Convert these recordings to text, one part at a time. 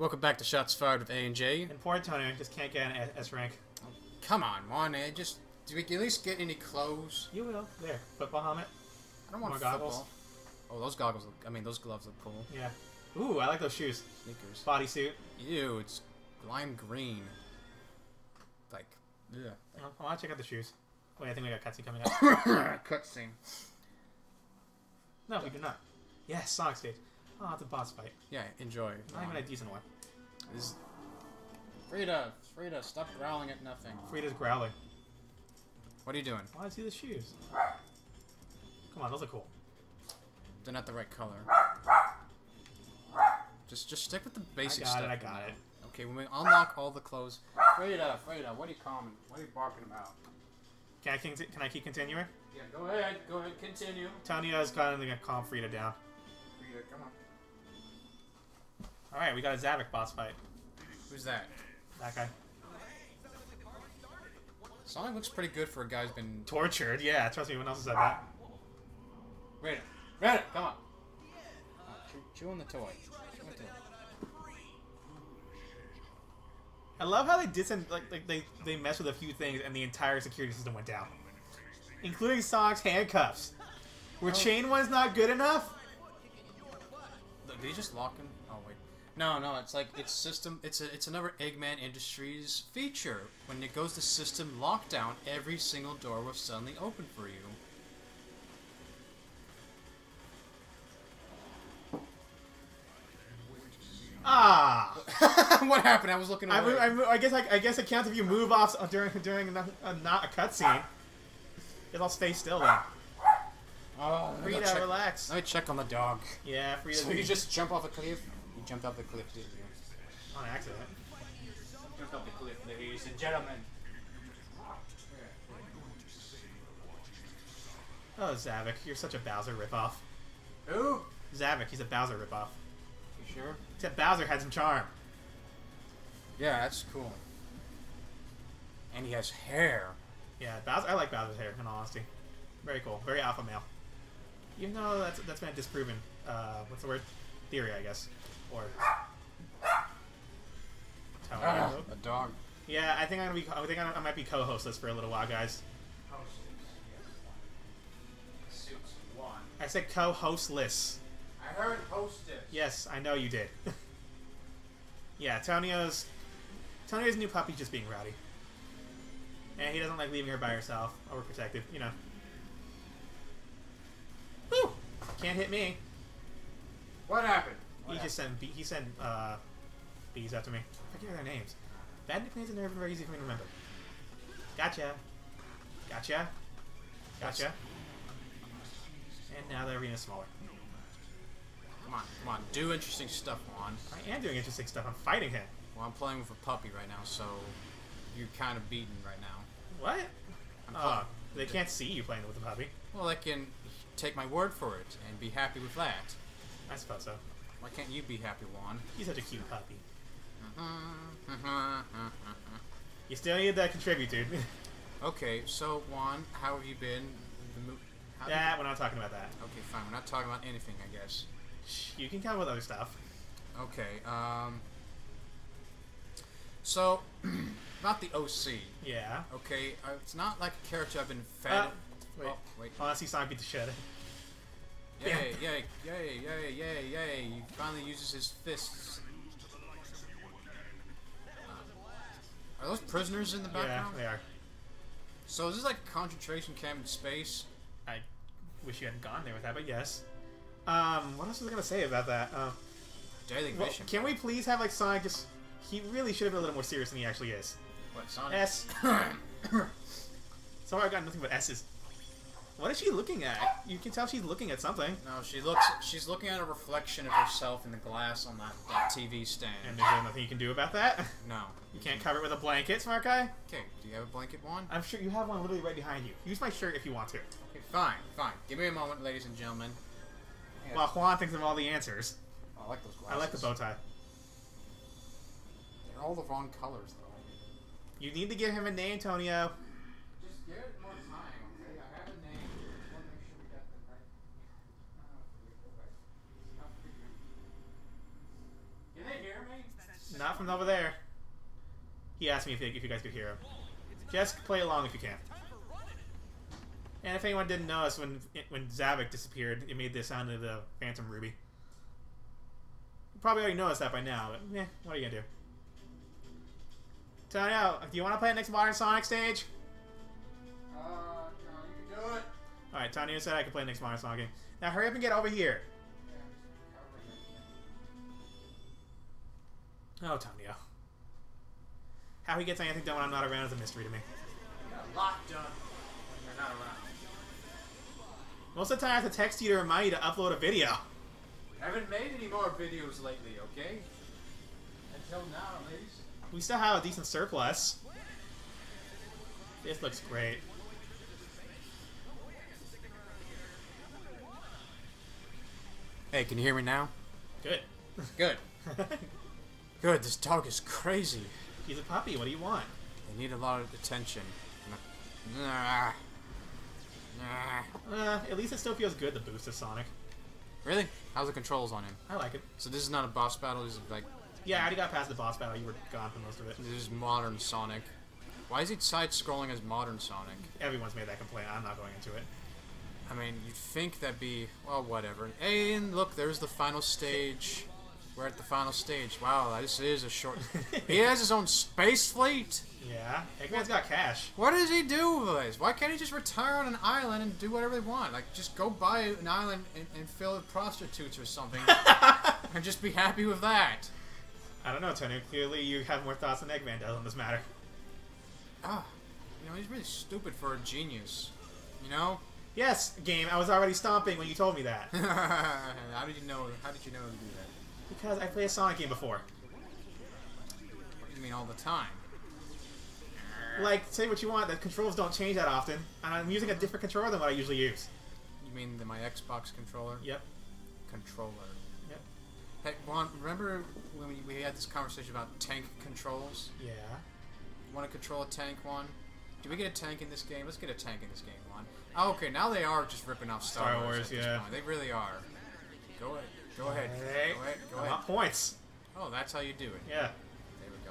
Welcome back to Shots Fired with A and J. And poor Antonio just can't get an S- rank. Come on, Juan. eh, Just do we at least get any clothes? You will. There. Football helmet. I don't want More football. goggles? Oh, those goggles. Look, I mean, those gloves look cool. Yeah. Ooh, I like those shoes. Sneakers. Bodysuit. Ew, it's lime green. Like, yeah. I want to check out the shoes. Wait, I think we got cutscene coming up. Cutscene. no, we do not. Yes, Sonic stage. Oh, it's a boss fight. Yeah, enjoy. Not even a decent one. This... Frida, Frida, stop growling at nothing. Frida's growling. What are you doing? Why want to see the shoes. Come on, those are cool. They're not the right color. Just, just stick with the I basic got stuff. it, I got now. it. Okay, when we unlock all the clothes. Frida, Frida, what are you calling? What are you barking about? Can I, conti- can I keep continuing? Yeah, go ahead, go ahead, continue. Tonio's gotten to calm Frida down. Frida, come on. Alright, we got a Zavok boss fight. Who's that? That guy. Sonic looks pretty good for a guy who's been. Tortured, yeah, trust me, when else has said that? Frida, Frida, come on. Come on, chew, chew on the toy. Chew on the toy. I love how they did some, like, like they, they messed with a few things and the entire security system went down. Including Sonic's handcuffs. Where Oh. chain one's not good enough? Look, Did he just lock him? Oh wait. No, no. It's like it's system. It's a it's another Eggman Industries feature. When it goes to system lockdown, every single door will suddenly open for you. Ah! what happened? I was looking I, I, I guess I, I guess it counts if you move off during during not, uh, not a cutscene. I'll stay still then. oh, Frida, check, relax. let me check on the dog. Yeah, Frida. So you just jump off a cliff? You jumped off the cliff, did you? on accident. Jumped off the cliff, ladies and gentlemen. Oh, Zavok, you're such a Bowser ripoff. Who? Zavok, he's a Bowser ripoff. You sure? Except Bowser had some charm. Yeah, that's cool. And he has hair. Yeah, Bowser. I like Bowser's hair. In all honesty, very cool, very alpha male. Even though that's that's been disproven. Uh, what's the word? Theory, I guess, or. Ah, a dog. Yeah, I think I'm gonna be. I think I might be co-hostless for a little while, guys. Suits one. I said co-hostless. I heard hostess. Yes, I know you did. yeah, Tonio's Tonio's new puppy's just being rowdy. And he doesn't like leaving her by herself, overprotective, you know. Woo! Can't hit me. What happened? He just sent he sent uh, bees after me. I forget their names. Bad nicknames are never very easy for me to remember. Gotcha. Gotcha. Gotcha. And now the arena's smaller. Come on, come on. Do interesting stuff, Juan. I am doing interesting stuff. I'm fighting him. Well, I'm playing with a puppy right now, so you're kind of beaten right now. What? I'm Oh, playing. they can't see you playing with a puppy. Well, I can take my word for it and be happy with that. I suppose so. Why can't you be happy, Juan? He's such a cute puppy. Mm-hmm. You still need that contribute, dude. okay, so Juan, how have you been? The mo- how yeah, we're not talking about that. Okay, fine. We're not talking about anything, I guess. You can come with other stuff. Okay. Um. So, about the OC. Yeah. Okay, uh, it's not like a character I've been fed. Uh, wait. Oh, wait. Honestly, Sonic beat the shit. Yay, yay, yay, yay, yay, yay. He finally uses his fists. Are those prisoners in the background? Yeah, they are. So is this like a concentration camp in space? I wish you hadn't gone there with that, but yes. Um, what else was I gonna say about that? Uh, Daily well, mission. can we please have like Sonic just? He really should have been a little more serious than he actually is. What, Sonic? S. Sorry, I got nothing but S's. What is she looking at? You can tell she's looking at something. No, she looks. She's looking at a reflection of herself in the glass on that, that TV stand. And there's really nothing you can do about that. no. You can't cover it with a blanket, smart guy. Okay. Do you have a blanket one? I'm sure you have one literally right behind you. Use my shirt if you want to. Okay, fine, fine. Give me a moment, ladies and gentlemen. Yeah, While Juan thinks of all the answers. I like those glasses. I like the bow tie. They're all the wrong colors, though. You need to give him a name, Tonio. Just give it more time, okay? I have a name. Just want to make sure we got the right. Can they hear me? Not from over there. He asked me if, if you guys could hear him. Just play along if you can. And if anyone didn't notice, when when Zavok disappeared, it made the sound of the Phantom Ruby. You probably already noticed that by now, but eh, what are you gonna do? Tonio, do you want to play the next Modern Sonic stage? Uh, no, you can do it. Alright, Tanya said I could play the next Modern Sonic game. Now hurry up and get over here. Oh, Tonio. How he gets anything done when I'm not around is a mystery to me. a lot done when you're not around. Most of the time I have to text you to remind you to upload a video. We haven't made any more videos lately, okay? Until now, at least. We still have a decent surplus. This looks great. Hey, can you hear me now? Good. Good. Good. This dog is crazy. He's a puppy. What do you want? They need a lot of attention. Nah. Nah. Uh, at least it still feels good to boost of Sonic. Really? How's the controls on him? I like it. So this is not a boss battle. This is like Yeah, I already got past the boss battle. You were gone for most of it. this is modern Sonic. Why is he side-scrolling as modern Sonic? Everyone's made that complaint. I'm not going into it. I mean, you'd think that'd be well, whatever. And look, there's the final stage. We're at the final stage. Wow, this is a short. he has his own space fleet. Yeah, Eggman's got cash. What does he do with this? Why can't he just retire on an island and do whatever they want? Like, just go buy an island and, and fill it with prostitutes or something, and just be happy with that. I don't know, Tony. Clearly, you have more thoughts than Eggman does on this matter. Ah, you know, he's really stupid for a genius. You know? Yes, game. I was already stomping when you told me that. how did you know? How did you know to do that? Because I played a Sonic game before. What do you mean all the time? Like, say what you want. The controls don't change that often, and I'm using a different controller than what I usually use. You mean the, my Xbox controller? Yep. Controller. Yep. Hey, Juan, remember when we, we had this conversation about tank controls? Yeah. Want to control a tank, Juan? Do we get a tank in this game? Let's get a tank in this game, Juan. Oh, okay, now they are just ripping off Star, Star Wars. Wars, at this yeah. point. They really are. Go ahead. Go ahead. Hey, Go ahead. Go I ahead. want points. Oh, that's how you do it. Yeah. There we go.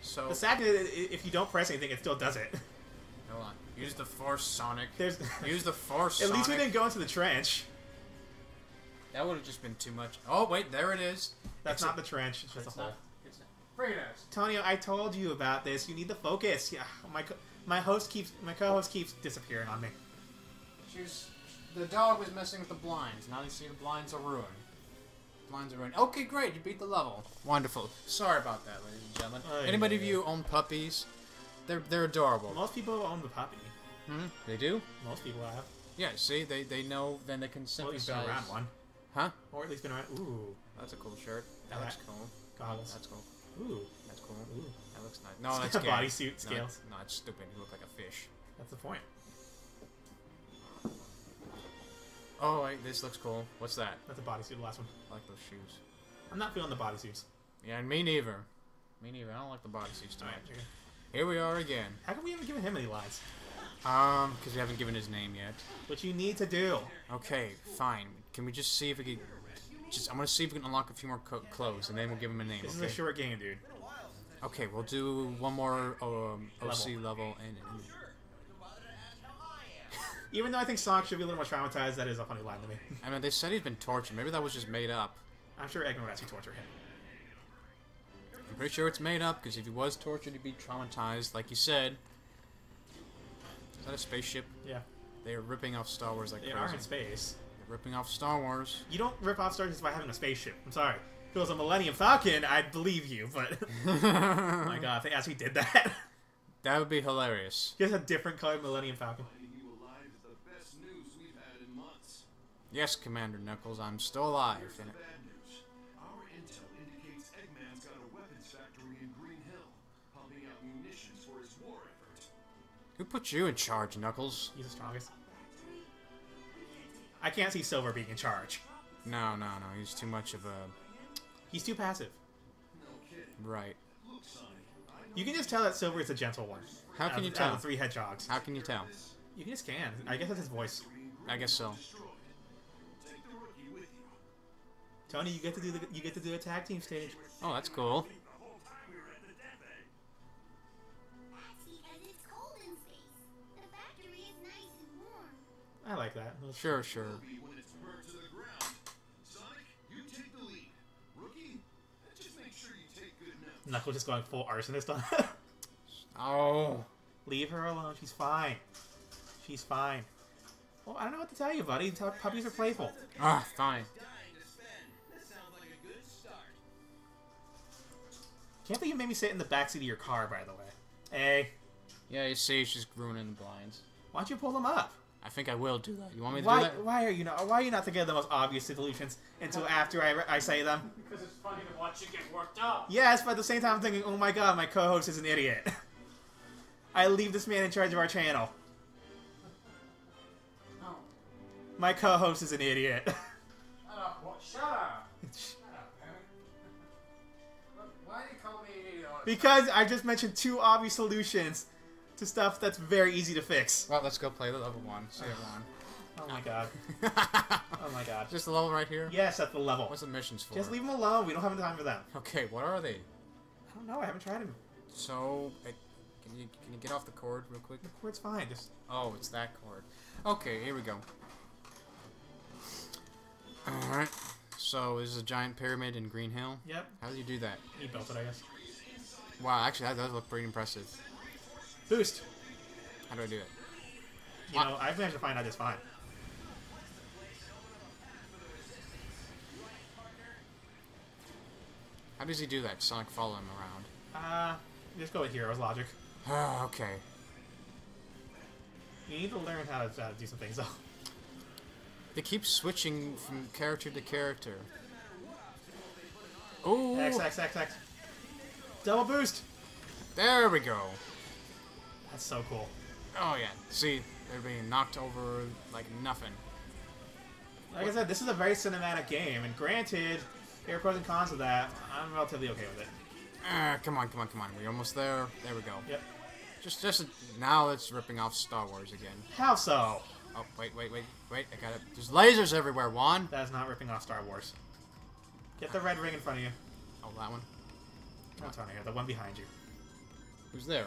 So, The sad thing is, if you don't press anything, it still does it. hold on. Use the Force, Sonic. There's. Use the Force, At least we didn't go into the trench. That would have just been too much. Oh, wait, there it is. That's It's not a- the trench. It's just It's a hole. It's not. Us. Tonio, I told you about this. You need to focus. Yeah, my co- my host keeps my co-host keeps disappearing on me. She was, the dog was messing with the blinds. Now you see the blinds are ruined. Blinds are ruined. Okay, great. You beat the level. Wonderful. Sorry about that, ladies and gentlemen. Ay, Anybody of ay, you own puppies? They're they're adorable. Most people own the puppy. Hmm? They do? Most people have. Yeah. See, they they know. Then they can at least been sympathize. around one. Huh? Or at least been around. Ooh, That's a cool shirt. That Alright. looks cool. goggles. That's cool. Ooh, That's cool. ooh. That looks nice. No, It's that's got gay. bodysuit No, scales. No, it's stupid. You look like a fish. That's the point. Oh, wait, this looks cool. What's that? That's a bodysuit. The last one. I like those shoes. I'm not feeling the bodysuits. Yeah, and me neither. Me neither. I don't like the bodysuits too much. okay. Here we are again. How come we haven't given him any lines? Um, because we haven't given his name yet. What you need to do. Okay, fine. Can we just see if we can? Just I'm gonna see if we can unlock a few more co- clothes, and then we'll give him a name. This okay? is a short game, dude. Okay, we'll do one more um, OC Level. level, and, and Even though I think Sonic should be a little more traumatized, that is a funny line to me. I mean they said he's been tortured. Maybe that was just made up. I'm sure Eggman would actually torture him. I'm pretty sure it's made up because if he was tortured, he'd be traumatized, like you said. Is that a spaceship? Yeah. They are ripping off Star Wars like They crazy. are in space. They're ripping off Star Wars. You don't rip off Star Wars by having a spaceship. I'm sorry. If it was a Millennium Falcon, I'd believe you, but oh my god, if they actually did that. That would be hilarious. Just a different colored Millennium Falcon. Finding you alive is the best news we've had in months. Yes, Commander Knuckles, I'm still alive. Here's the bad news. Our intel indicates Eggman's got a weapons factory in Green Hill, pumping out munitions for his war effort. who put you in charge, Knuckles? He's the strongest. I can't see Silver being in charge. No, no, no. He's too much of a He's too passive. No kidding. right. Look, Sonny, You can just tell that Silver is a gentle one. How Out can of- you out tell? of the three hedgehogs. How can you tell? You just can. I guess that's his voice. I guess so. Tony, you get to do the you get to do a tag team stage. Oh, that's cool. I like that. sure, sure. Knuckles just going full arsonist on oh. Leave her alone. She's fine. She's fine. Well, I don't know what to tell you, buddy. Puppies are playful. Ah, fine. Can't believe you made me sit in the backseat of your car, by the way. Hey, Yeah, you see, she's ruining the blinds. why don't you pull them up? I think I will do that. You want me to Why? do that? Why are you not? Why are you not thinking of the most obvious solutions until after I, I say them? Because it's funny to watch you get worked up. Yes, but at the same time, I'm thinking, oh my god, my co-host is an idiot. I leave this man in charge of our channel. No. My co-host is an idiot. because I just mentioned two obvious solutions to stuff that's very easy to fix. Well, let's go play the level one. See everyone. Oh my god. Oh my god. Just the level right here? Yes, that's the level. What's the missions for? Just leave them alone. We don't have time for them. Okay, what are they? I don't know. I haven't tried them. So, uh, can you can you get off the cord real quick? The cord's fine. Just Oh, it's that cord. Okay, here we go. Alright. So, this is a giant pyramid in Green Hill. yep. How do you do that? He built it, I guess. Wow, actually, that does look pretty impressive. Boost. How do I do it? You know, I've managed to find out just fine. How does he do that? Sonic follow him around. Uh, just go with Hero's logic. Ah, okay. You need to learn how to, uh, do some things, though. They keep switching from character to character. Oh, X, X, X, X. Double boost! there we go. That's so cool. Oh yeah, see, they're being knocked over like nothing. Like I said, this is a very cinematic game, and granted, there are pros and cons of that. I'm relatively okay with it. Ah, come on, come on, come on. We're almost there. There we go. Yep. Just, just now it's ripping off Star Wars again. How so? Oh, wait, wait, wait, wait. I got it. There's lasers everywhere, Juan. That is not ripping off Star Wars. Get the red ring in front of you. Oh, that one. Not Tony here, the one behind you. Who's there?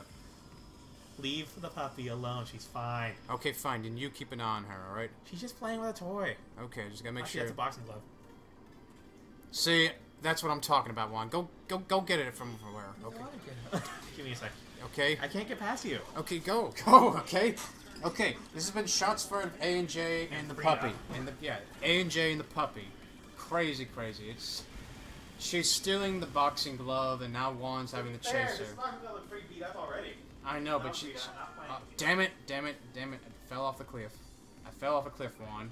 Leave the puppy alone. She's fine. Okay, fine. Then you keep an eye on her, all right? She's just playing with a toy. Okay, just gotta make Actually, sure. that's a boxing glove. See, that's what I'm talking about, Juan. Go, go, go get it from where? Okay. Give me a sec. Okay. I can't get past you. Okay, go, go. Okay. Okay. This has been shots for A and J and the puppy and the yeah A and J and the puppy. Crazy, crazy. It's she's stealing the boxing glove, and now Juan's having to chase her. boxing glove looks pretty beat up already. I know, but she. Uh, damn it! Damn it! Damn it! I fell off the cliff. I fell off a cliff, Juan.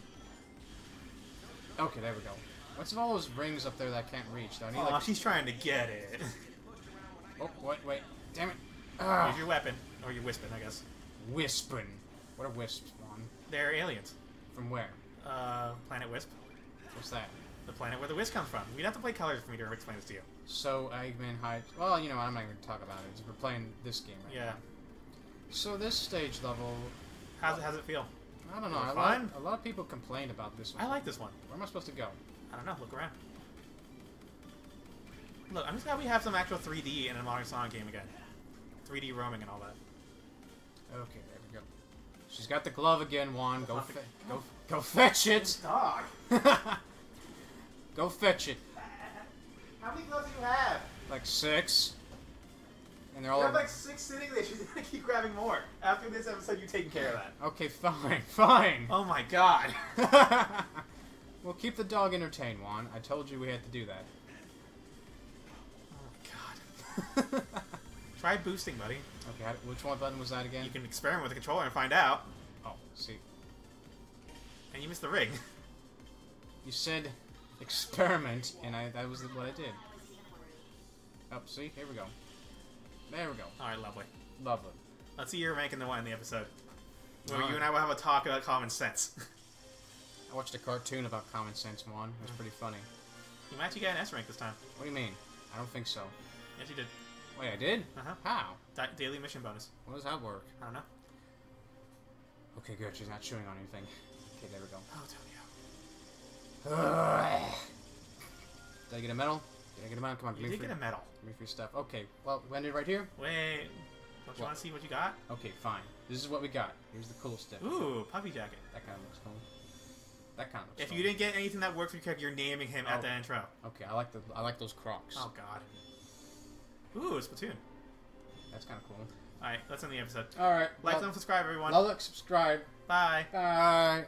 Okay, there we go. What's with all those rings up there that I can't reach? Do I need Aw, like? she's trying to get it. Oh, wait, wait! Damn it! Ah, Here's your weapon. Or your wispon, I guess. Wispon. What are wisps, Juan? They're aliens. From where? Uh, Planet Wisp. What's that? The planet where the wisp comes from. We'd have to play colors for me to explain this to you. So Eggman hides. Well, you know, what I'm not even gonna talk about it. We're playing this game right Yeah. now. So this stage level, How's it, how's it feel? I don't know. A lot, a lot of people complained about this one. I like this one. Where am I supposed to go? I don't know. Look around. Look, I'm just glad we have some actual 3D in a modern Sonic game again. 3D roaming and all that. Okay, there we go. She's got the glove again, Juan. Go, go, go fetch it. Dog! go fetch it. How many gloves do you have? Like six. And they're all. You have like six sitting there. She's gonna keep grabbing more. After this episode, you're taking care of that. Okay, fine, fine. Oh my god. we'll keep the dog entertained, Juan. I told you we had to do that. Oh god. Try boosting, buddy. Okay, which one button was that again? You can experiment with the controller and find out. Oh, see. And you missed the ring. You said experiment, and I that was what I did. Up, see? Here we go. There we go. Alright, lovely. Lovely. Let's see your rank in the one in the episode. Where Alright. you and I will have a talk about common sense. I watched a cartoon about common sense one. It was pretty funny. you might actually get an S rank this time. What do you mean? I don't think so. Yes, you did. Wait, I did? Uh-huh. How? Daily mission bonus. How does that work? I don't know. Okay, good. She's not chewing on anything. Okay, there we go. Oh, Tonio. Did I get a medal? Did I get a medal? Come on, give You me did free, get a medal. give me free stuff. Okay, well, we ended right here. Wait. Don't you want to see what you got? Okay, fine. This is what we got. Here's the cool stuff. Ooh, puppy jacket. That kind of looks cool. That kind of looks If cool. you didn't get anything that worked for your character, you're naming him Oh. at the oh. intro. Okay, I like the I like those Crocs. Oh god. Ooh, it's Splatoon. That's kind of cool. Alright, let's end the episode. All right. Like well, and subscribe, everyone. like, subscribe. Bye. Bye.